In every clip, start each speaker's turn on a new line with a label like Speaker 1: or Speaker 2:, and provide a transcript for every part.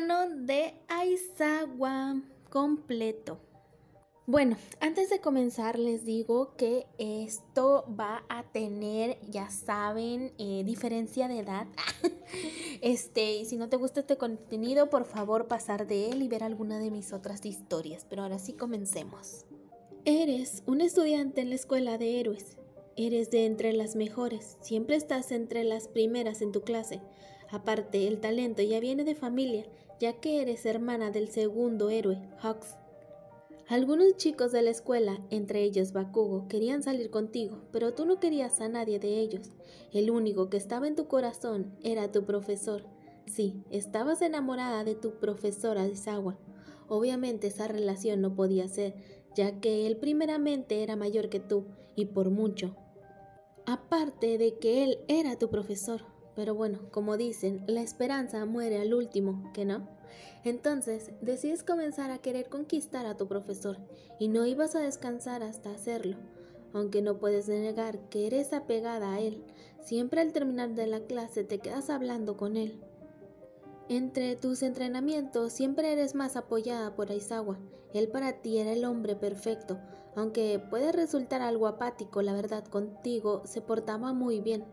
Speaker 1: de Aizawa completo. Bueno, antes de comenzar les digo que esto va a tener, ya saben, eh, diferencia de edad. este, si no te gusta este contenido, por favor pasar de él y ver alguna de mis otras historias. Pero ahora sí comencemos. Eres un estudiante en la escuela de héroes. Eres de entre las mejores, siempre estás entre las primeras en tu clase. Aparte, el talento ya viene de familia, ya que eres hermana del segundo héroe, Hawks. Algunos chicos de la escuela, entre ellos Bakugo, querían salir contigo, pero tú no querías a nadie de ellos. El único que estaba en tu corazón era tu profesor. Sí, estabas enamorada de tu profesora Isawa. Obviamente esa relación no podía ser, ya que él primeramente era mayor que tú, y por mucho. Aparte de que él era tu profesor. Pero bueno, como dicen, la esperanza muere al último, ¿que no? Entonces, decides comenzar a querer conquistar a tu profesor y no ibas a descansar hasta hacerlo. Aunque no puedes negar que eres apegada a él, siempre al terminar de la clase te quedas hablando con él. Entre tus entrenamientos siempre eres más apoyada por Aizawa. Él para ti era el hombre perfecto, aunque puede resultar algo apático, la verdad contigo se portaba muy bien.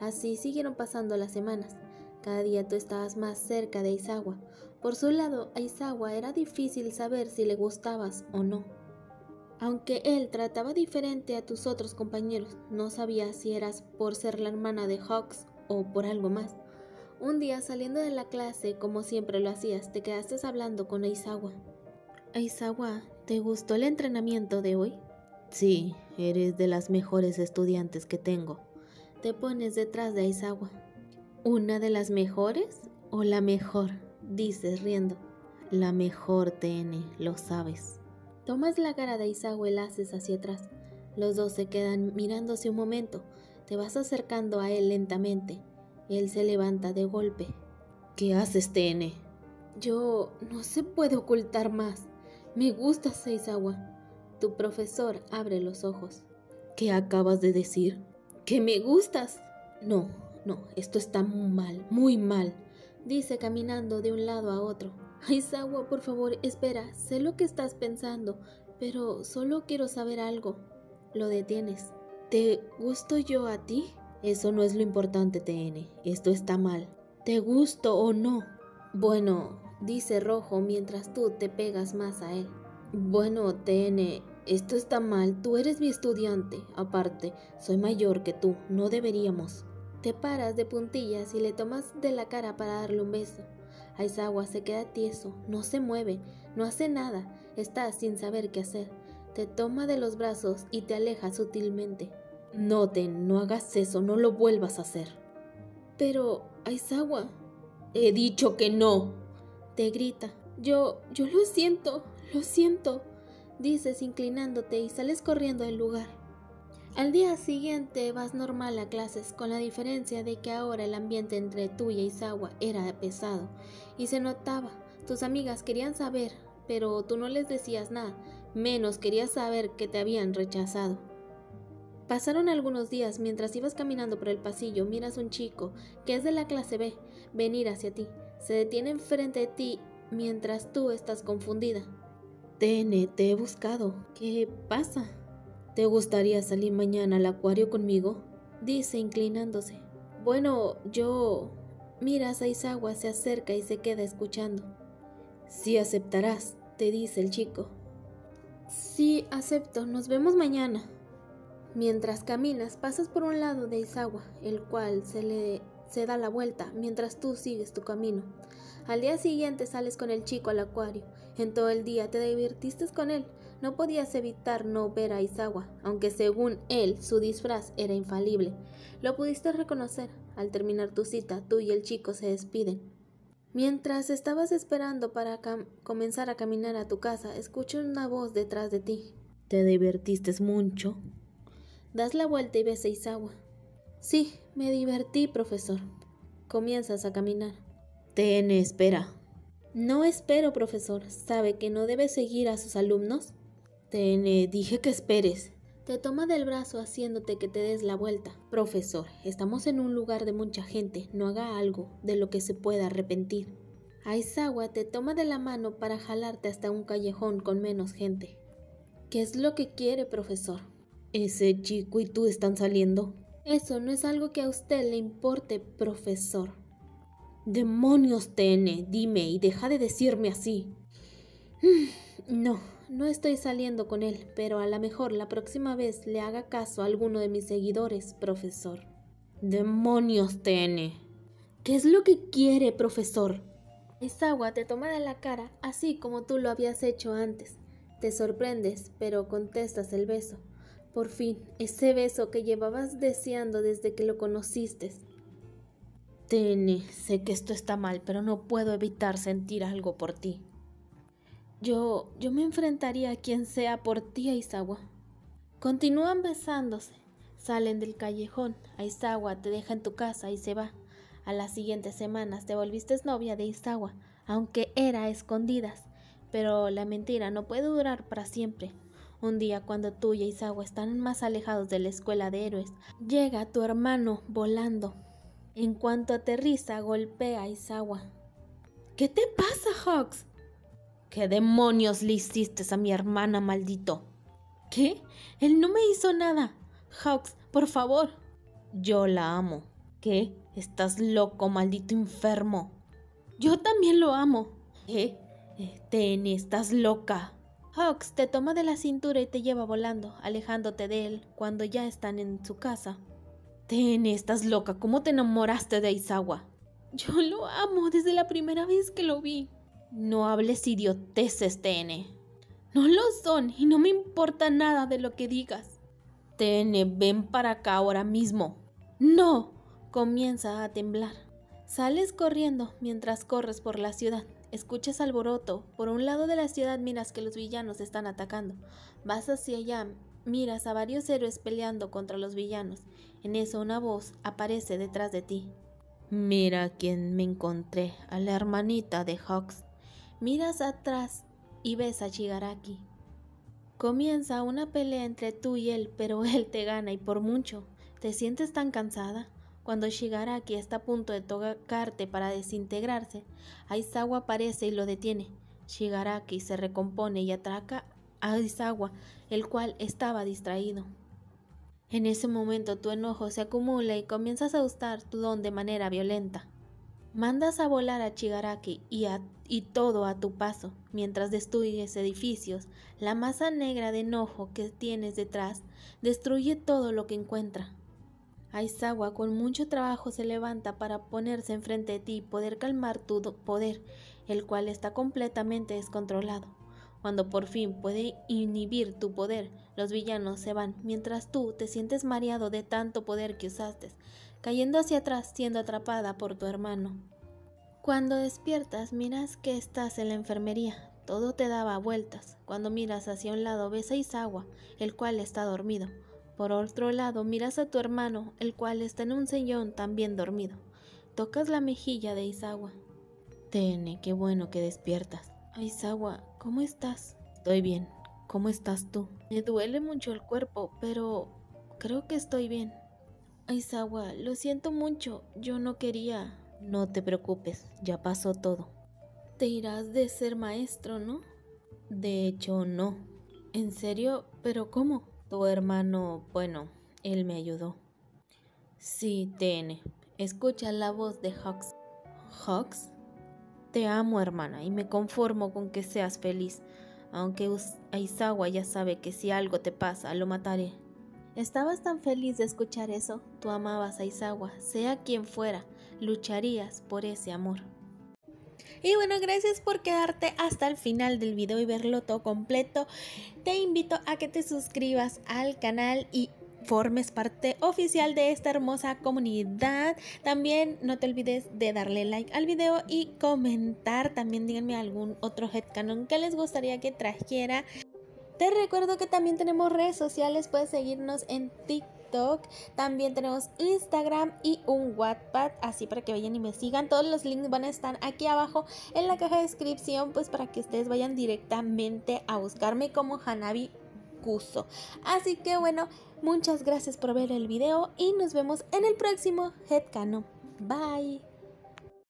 Speaker 1: Así siguieron pasando las semanas. Cada día tú estabas más cerca de Aizawa. Por su lado, a Aizawa era difícil saber si le gustabas o no. Aunque él trataba diferente a tus otros compañeros, no sabía si eras por ser la hermana de Hawks o por algo más. Un día saliendo de la clase, como siempre lo hacías, te quedaste hablando con Aizawa. Aizawa, ¿te gustó el entrenamiento de hoy?
Speaker 2: Sí, eres de las mejores estudiantes que tengo.
Speaker 1: Te pones detrás de Aizawa. ¿Una de las mejores o la mejor? Dices riendo.
Speaker 2: La mejor, TN, lo sabes.
Speaker 1: Tomas la cara de Aizawa y la haces hacia atrás. Los dos se quedan mirándose un momento. Te vas acercando a él lentamente. Él se levanta de golpe.
Speaker 2: ¿Qué haces, TN?
Speaker 1: Yo no se puede ocultar más. Me gusta Seizawa. Tu profesor abre los ojos.
Speaker 2: ¿Qué acabas de decir?
Speaker 1: Que me gustas. No, no, esto está mal, muy mal. Dice caminando de un lado a otro. Aizawa, por favor, espera. Sé lo que estás pensando, pero solo quiero saber algo. Lo detienes. ¿Te gusto yo a ti?
Speaker 2: Eso no es lo importante, TN. Esto está mal.
Speaker 1: ¿Te gusto o no? Bueno, dice Rojo mientras tú te pegas más a él.
Speaker 2: Bueno, TN, esto está mal. Tú eres mi estudiante. Aparte, soy mayor que tú. No deberíamos.
Speaker 1: Te paras de puntillas y le tomas de la cara para darle un beso. Aizawa se queda tieso, no se mueve, no hace nada, está sin saber qué hacer. Te toma de los brazos y te aleja sutilmente.
Speaker 2: No, Ten, no hagas eso, no lo vuelvas a hacer.
Speaker 1: Pero, Aizawa.
Speaker 2: He dicho que no.
Speaker 1: Te grita. Yo, yo lo siento, lo siento. Dices inclinándote y sales corriendo del lugar. Al día siguiente vas normal a clases, con la diferencia de que ahora el ambiente entre tú y Aizawa era pesado, y se notaba. Tus amigas querían saber, pero tú no les decías nada, menos querías saber que te habían rechazado. Pasaron algunos días mientras ibas caminando por el pasillo, miras un chico, que es de la clase B, venir hacia ti. Se detiene enfrente de ti mientras tú estás confundida.
Speaker 2: TN, te he buscado.
Speaker 1: ¿Qué pasa?
Speaker 2: ¿Te gustaría salir mañana al acuario conmigo?
Speaker 1: Dice inclinándose. Bueno, yo... Miras a Isawa, se acerca y se queda escuchando.
Speaker 2: Sí aceptarás, te dice el chico.
Speaker 1: Sí, acepto. Nos vemos mañana. Mientras caminas, pasas por un lado de Isawa, el cual se le se da la vuelta mientras tú sigues tu camino. Al día siguiente sales con el chico al acuario. En todo el día te divertiste con él. No podías evitar no ver a Isawa, aunque según él su disfraz era infalible. Lo pudiste reconocer. Al terminar tu cita, tú y el chico se despiden. Mientras estabas esperando para comenzar a caminar a tu casa, escucho una voz detrás de ti.
Speaker 2: ¿Te divertiste mucho?
Speaker 1: Das la vuelta y ves a Isawa. Sí, me divertí, profesor. Comienzas a caminar.
Speaker 2: TN, espera.
Speaker 1: No espero, profesor. ¿Sabe que no debe seguir a sus alumnos?
Speaker 2: TN, dije que esperes.
Speaker 1: Te toma del brazo haciéndote que te des la vuelta. Profesor, estamos en un lugar de mucha gente. No haga algo de lo que se pueda arrepentir.
Speaker 2: Aizawa te toma de la mano para jalarte hasta un callejón con menos gente. ¿Qué es lo que quiere, profesor? Ese chico y tú están saliendo. Eso no es algo que a usted le importe, profesor. Demonios, Tene, dime y deja de decirme así. No, no estoy saliendo con él, pero a lo mejor la próxima vez le haga caso a alguno de mis seguidores, profesor. Demonios, Tene. ¿Qué es lo que quiere, profesor?
Speaker 1: Isawa te toma de la cara, así como tú lo habías hecho antes. Te sorprendes, pero contestas el beso. Por fin, ese beso que llevabas deseando desde que lo conociste.
Speaker 2: Tene, sé que esto está mal, pero no puedo evitar sentir algo por ti.
Speaker 1: Yo, yo me enfrentaría a quien sea por ti, Aizawa. Continúan besándose. Salen del callejón. Aizawa te deja en tu casa y se va. A las siguientes semanas te volviste novia de Aizawa, aunque era a escondidas. Pero la mentira no puede durar para siempre. Un día cuando tú y Aizawa están más alejados de la escuela de héroes, llega tu hermano volando. En cuanto aterriza, golpea a Aizawa.
Speaker 2: ¿Qué te pasa, Hawks? ¿Qué demonios le hiciste a mi hermana, maldito?
Speaker 1: ¿Qué? Él no me hizo nada. Hawks, por favor.
Speaker 2: Yo la amo. ¿Qué? Estás loco, maldito enfermo.
Speaker 1: Yo también lo amo.
Speaker 2: ¿Qué? Ten, estás loca.
Speaker 1: Hawks te toma de la cintura y te lleva volando, alejándote de él cuando ya están en su casa.
Speaker 2: Ten, estás loca. ¿Cómo te enamoraste de Aizawa?
Speaker 1: Yo lo amo desde la primera vez que lo vi.
Speaker 2: No hables idioteces, TN.
Speaker 1: No lo son y no me importa nada de lo que digas.
Speaker 2: TN, ven para acá ahora mismo.
Speaker 1: No. Comienza a temblar. Sales corriendo mientras corres por la ciudad. Escuchas alboroto. Por un lado de la ciudad miras que los villanos están atacando. Vas hacia allá, miras a varios héroes peleando contra los villanos. En eso una voz aparece detrás de ti.
Speaker 2: Mira quién me encontré, a la hermanita de Hawks.
Speaker 1: Miras atrás y ves a Shigaraki. Comienza una pelea entre tú y él, pero él te gana y por mucho. ¿Te sientes tan cansada? Cuando Shigaraki está a punto de tocarte para desintegrarse, Aizawa aparece y lo detiene. Shigaraki se recompone y atraca a Aizawa, el cual estaba distraído. En ese momento tu enojo se acumula y comienzas a usar tu don de manera violenta. Mandas a volar a Shigaraki y, y todo a tu paso, mientras destruyes edificios. La masa negra de enojo que tienes detrás destruye todo lo que encuentra. Aizawa con mucho trabajo se levanta para ponerse enfrente de ti y poder calmar tu poder, el cual está completamente descontrolado. Cuando por fin puede inhibir tu poder, los villanos se van, mientras tú te sientes mareado de tanto poder que usaste cayendo hacia atrás siendo atrapada por tu hermano. Cuando despiertas miras que estás en la enfermería, todo te daba vueltas. Cuando miras hacia un lado ves a Isawa, el cual está dormido. Por otro lado miras a tu hermano, el cual está en un sillón también dormido. Tocas la mejilla de Isawa.
Speaker 2: Tene, qué bueno que despiertas.
Speaker 1: Isawa, ¿cómo estás?
Speaker 2: Estoy bien. ¿Cómo estás tú?
Speaker 1: Me duele mucho el cuerpo, pero creo que estoy bien. Aizawa, lo siento mucho, yo no quería.
Speaker 2: No te preocupes, ya pasó todo.
Speaker 1: Te irás de ser maestro, ¿no?
Speaker 2: De hecho, no.
Speaker 1: ¿En serio? ¿Pero cómo?
Speaker 2: Tu hermano, bueno, él me ayudó.
Speaker 1: Sí, TN. Escucha la voz de Hawks.
Speaker 2: ¿Hawks?
Speaker 1: Te amo, hermana, y me conformo con que seas feliz. Aunque Aizawa ya sabe que si algo te pasa, lo mataré. Estabas tan feliz de escuchar eso. Tú amabas a Isawa, sea quien fuera, lucharías por ese amor. Y bueno, gracias por quedarte hasta el final del video y verlo todo completo. Te invito a que te suscribas al canal y formes parte oficial de esta hermosa comunidad. También no te olvides de darle like al video y comentar. También díganme algún otro headcanon que les gustaría que trajera. Te recuerdo que también tenemos redes sociales, puedes seguirnos en TikTok, también tenemos Instagram y un WhatsApp, así para que vayan y me sigan. Todos los links van a estar aquí abajo en la caja de descripción, pues para que ustedes vayan directamente a buscarme como Hanabi Kuso. Así que bueno, muchas gracias por ver el video y nos vemos en el próximo Headcanon. Bye.